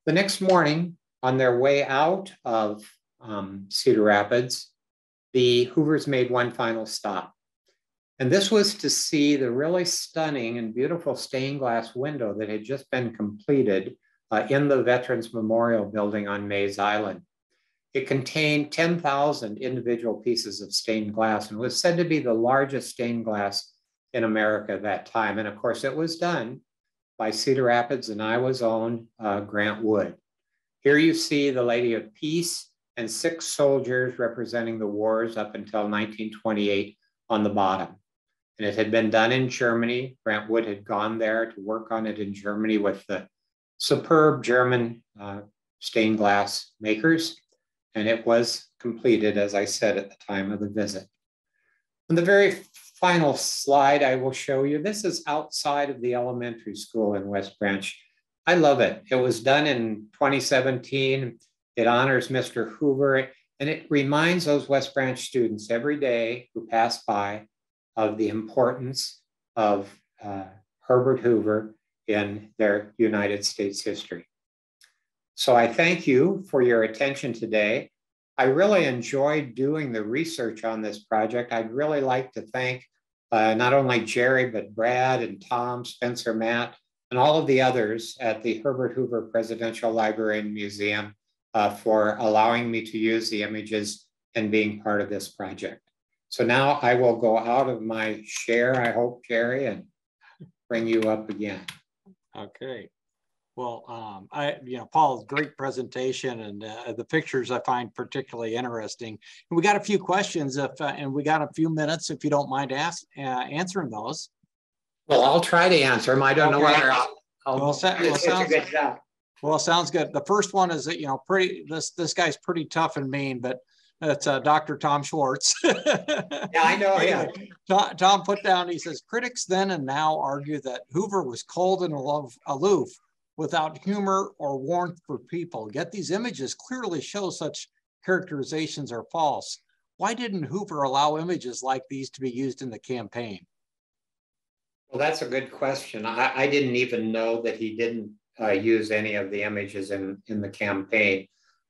Speaker 2: The next morning, on their way out of um, Cedar Rapids, the Hoovers made one final stop. And this was to see the really stunning and beautiful stained glass window that had just been completed uh, in the Veterans Memorial Building on Mays Island. It contained 10,000 individual pieces of stained glass and was said to be the largest stained glass in America at that time. And of course, it was done by Cedar Rapids and Iowa's own uh, Grant Wood. Here you see the Lady of Peace and six soldiers representing the wars up until 1928 on the bottom. And it had been done in Germany. Grant Wood had gone there to work on it in Germany with the superb German uh, stained glass makers. And it was completed, as I said, at the time of the visit. On the very final slide I will show you, this is outside of the elementary school in West Branch. I love it. It was done in 2017 It honors Mr. Hoover and it reminds those West Branch students every day who pass by of the importance of uh, Herbert Hoover in their United States history. So I thank you for your attention today. I really enjoyed doing the research on this project. I'd really like to thank uh, not only Jerry, but Brad and Tom, Spencer, Matt, and all of the others at the Herbert Hoover Presidential Library and Museum uh, for allowing me to use the images and being part of this project. So now I will go out of my share, I hope, Jerry, and bring you up again.
Speaker 1: Okay. Well, um, I, you know, Paul, great presentation, and uh, the pictures I find particularly interesting. And we got a few questions, if uh, and we got a few minutes, if you don't mind ask, uh, answering those.
Speaker 2: Well, I'll try to answer them. I don't okay. know whether I'll. I'll
Speaker 1: well, well, sounds, a good job. Well, sounds good. The first one is that you know, pretty. This this guy's pretty tough and mean, but it's uh, Dr. Tom Schwartz. (laughs)
Speaker 2: yeah, I know. Yeah.
Speaker 1: Tom, Tom put down, he says, critics then and now argue that Hoover was cold and aloof without humor or warmth for people. Yet these images clearly show such characterizations are false. Why didn't Hoover allow images like these to be used in the campaign?
Speaker 2: Well, that's a good question. I, I didn't even know that he didn't uh, use any of the images in, in the campaign.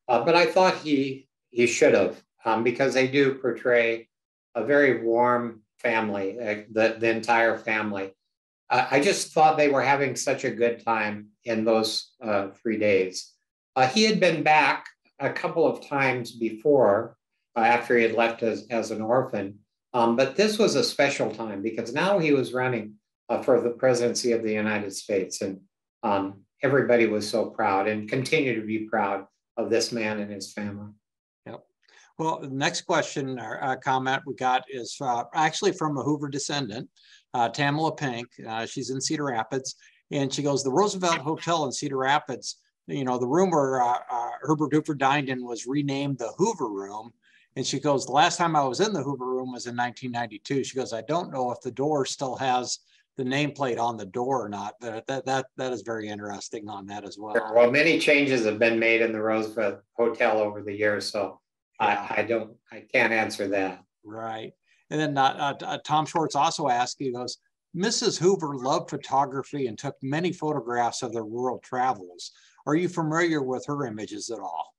Speaker 2: Uh, but I thought he he should have, um, because they do portray a very warm family, uh, the, the entire family. Uh, I just thought they were having such a good time in those uh, three days. Uh, he had been back a couple of times before, uh, after he had left as, as an orphan, um, but this was a special time because now he was running uh, for the presidency of the United States. And um, everybody was so proud and continue to be proud of this man and his family.
Speaker 1: Well, the next question or uh, comment we got is uh, actually from a Hoover descendant, uh, Tamala Pink. Uh, she's in Cedar Rapids. And she goes, the Roosevelt Hotel in Cedar Rapids, you know, the room where uh, uh, Herbert Hoover dined in was renamed the Hoover Room. And she goes, the last time I was in the Hoover Room was in 1992. She goes, I don't know if the door still has the nameplate on the door or not, but that, that, that is very interesting on that as well.
Speaker 2: Well, many changes have been made in the Roosevelt Hotel over the years. So I, I don't, I can't answer that.
Speaker 1: Right. And then uh, uh, uh, Tom Schwartz also asked, he goes, Mrs. Hoover loved photography and took many photographs of their rural travels. Are you familiar with her images at all?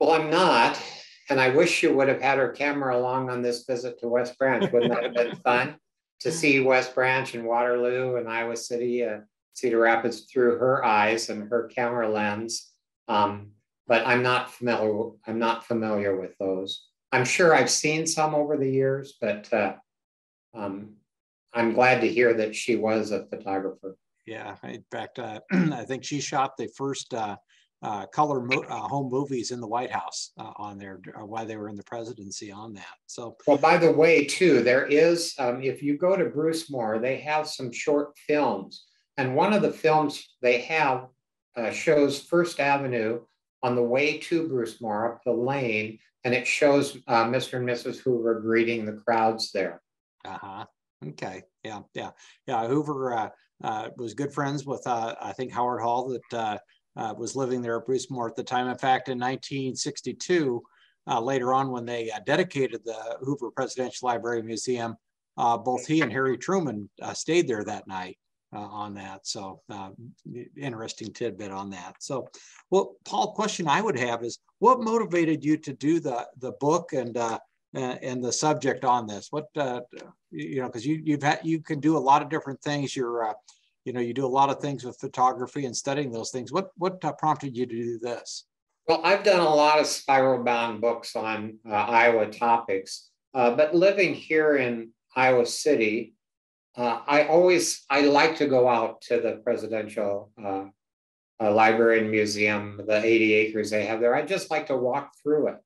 Speaker 2: Well, I'm not. And I wish you would have had her camera along on this visit to West Branch. Wouldn't that have been fun to (laughs) see West Branch and Waterloo and Iowa City, and Cedar Rapids through her eyes and her camera lens? Um, but I'm not familiar. I'm not familiar with those. I'm sure I've seen some over the years, but uh, um, I'm glad to hear that she was a photographer.
Speaker 1: Yeah, in fact, uh, (clears throat) I think she shot the first uh, uh color mo uh, home movies in the White House uh, on there while they were in the presidency on that. So,
Speaker 2: well, by the way, too, there is um, if you go to Brucemore, they have some short films, and one of the films they have shows First Avenue on the way to Brucemore up the lane, and it shows uh, Mr. and Mrs. Hoover greeting the crowds there.
Speaker 1: Uh huh. Okay. Yeah. Yeah. Yeah. Hoover uh, uh, was good friends with, uh, I think, Howard Hall, that uh, uh, was living there at Brucemore at the time. In fact, in 1962, later on, when they dedicated the Hoover Presidential Library Museum, both he and Harry Truman stayed there that night on that. So uh, interesting tidbit on that. So, well, Paul, question I would have is, what motivated you to do the the book and uh, and the subject on this? What uh, you know, because you you've had you can do a lot of different things. You're uh, you know you do a lot of things with photography and studying those things. What what uh, prompted you to do this?
Speaker 2: Well, I've done a lot of spiral bound books on Iowa topics, but living here in Iowa City, uh, I always I like to go out to the presidential uh, uh, library and museum, the 80 acres they have there. I just like to walk through it,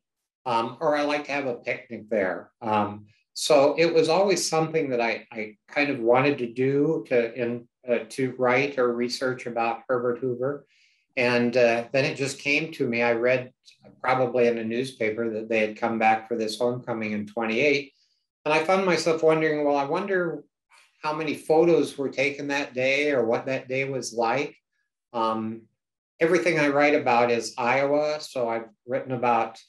Speaker 2: um, or I like to have a picnic there. Um, so it was always something that I, I kind of wanted to do to in uh, to write or research about Herbert Hoover, and uh, then it just came to me. I read probably in a newspaper that they had come back for this homecoming in 28. And I found myself wondering, well, I wonder how many photos were taken that day or what that day was like. Um, everything I write about is Iowa. So I've written about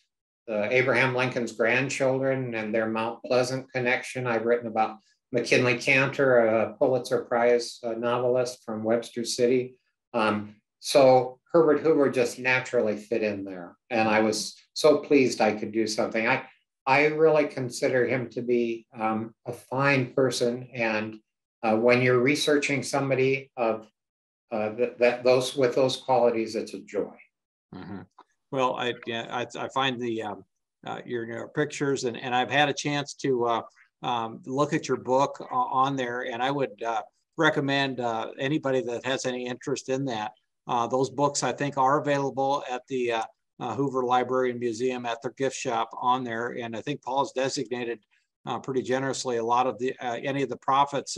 Speaker 2: Abraham Lincoln's grandchildren and their Mount Pleasant connection. I've written about MacKinlay Kantor, a Pulitzer Prize uh, novelist from Webster City. Um, so Herbert Hoover just naturally fit in there. And I was so pleased I could do something. I, I really consider him to be um, a fine person. And uh, when you're researching somebody of uh, that, that, those with those qualities, it's a joy.
Speaker 1: Mm-hmm. Well, I I, I find the um, uh, your, your, pictures and, and I've had a chance to uh, um, look at your book on there, and I would uh, recommend uh, anybody that has any interest in that. those books I think are available at the Hoover Library and Museum at their gift shop on there, and I think Paul's designated pretty generously a lot of the any of the profits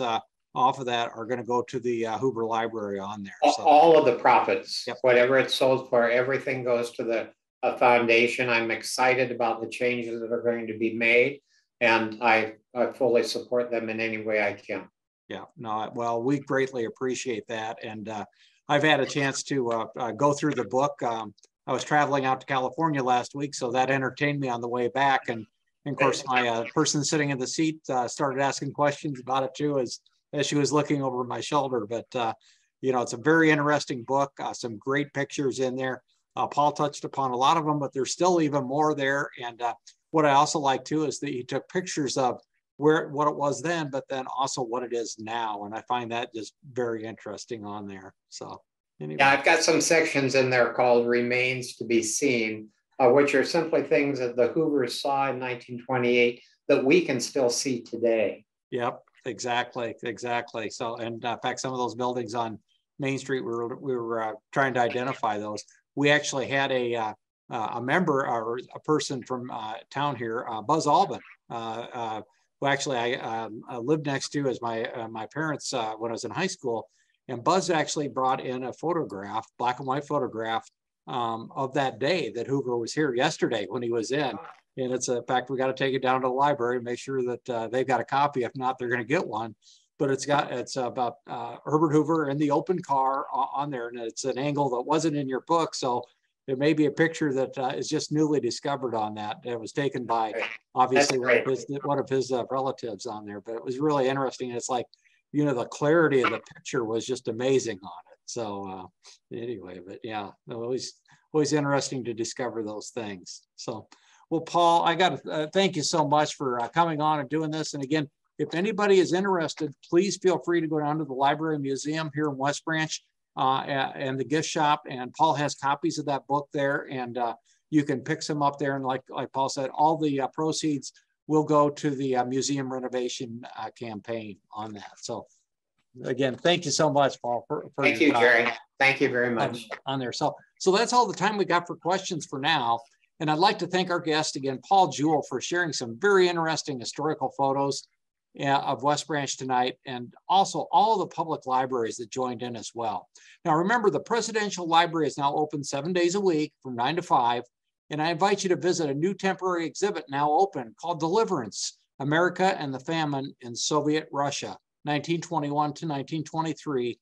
Speaker 1: off of that are going to go to the uh, Hoover Library on there.
Speaker 2: So. All of the profits, yep. whatever it's sold for, everything goes to the uh, foundation. I'm excited about the changes that are going to be made, and I, I fully support them in any way I can.
Speaker 1: Yeah, no, well, we greatly appreciate that. And uh, I've had a chance to uh, uh, go through the book. Um, I was traveling out to California last week, so that entertained me on the way back. And, and of course, my uh, person sitting in the seat started asking questions about it too, as as she was looking over my shoulder. But, uh, you know, it's a very interesting book, uh, some great pictures in there. Uh, Paul touched upon a lot of them, but there's still even more there. And uh, what I also like too is that he took pictures of where what it was then, but then also what it is now. And I find that just very interesting on there. So
Speaker 2: anyway. yeah, I've got some sections in there called "Remains to Be Seen," uh, which are simply things that the Hoovers saw in 1928 that we can still see today.
Speaker 1: Yep. Exactly, exactly. So, and uh, in fact, some of those buildings on Main Street, we were, we were uh, trying to identify those. We actually had a uh, uh a member or a person from uh, town here, uh, Buzz Albin, who actually I, um, I, lived next to as my my parents when I was in high school. And Buzz actually brought in a photograph, black and white photograph um, of that day that Hoover was here yesterday when he was in. And it's a fact, we got to take it down to the library and make sure that uh, they've got a copy. If not, they're going to get one. But it's got, it's about uh, Herbert Hoover in the open car on there. And it's an angle that wasn't in your book. So there may be a picture that uh, is just newly discovered on that. It was taken by obviously one of his, one of his uh, relatives on there. But it was really interesting. It's like, you know, the clarity of the picture was just amazing on it. So uh, anyway, but yeah, always always interesting to discover those things. So well, Paul, I got to uh, thank you so much for uh, coming on and doing this. And again, if anybody is interested, please feel free to go down to the library museum here in West Branch uh, and the gift shop. And Paul has copies of that book there, and uh, you can pick some up there. And like like Paul said, all the uh, proceeds will go to the uh, museum renovation campaign on that. So again, thank you so much, Paul. For,
Speaker 2: for thank you, Jerry. Thank you very much.
Speaker 1: On, on there. So so that's all the time we got for questions for now. And I'd like to thank our guest again, Paul Juhl, for sharing some very interesting historical photos uh, of West Branch tonight, and also all the public libraries that joined in as well. Now, remember, the Presidential Library is now open seven days a week from nine to five, and I invite you to visit a new temporary exhibit now open called Deliverance, America and the Famine in Soviet Russia, 1921 to 1923,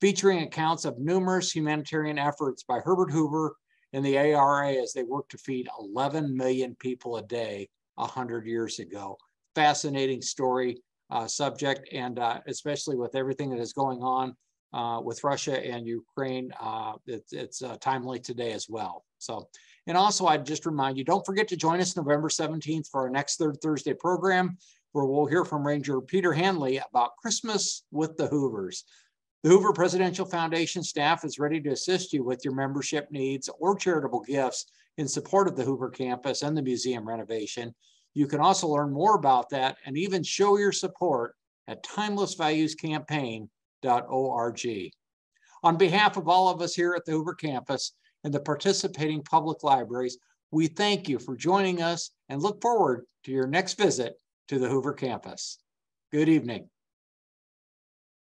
Speaker 1: featuring accounts of numerous humanitarian efforts by Herbert Hoover in the ARA as they work to feed 11 million people a day 100 years ago. Fascinating story, uh, subject, and uh, especially with everything that is going on uh, with Russia and Ukraine, uh, it, it's uh, timely today as well. So, and also I'd just remind you, don't forget to join us November 17th for our next Third Thursday program, where we'll hear from Ranger Peter Hanley about Christmas with the Hoovers. The Hoover Presidential Foundation staff is ready to assist you with your membership needs or charitable gifts in support of the Hoover campus and the museum renovation. You can also learn more about that and even show your support at timelessvaluescampaign.org. On behalf of all of us here at the Hoover campus and the participating public libraries, we thank you for joining us and look forward to your next visit to the Hoover campus. Good evening.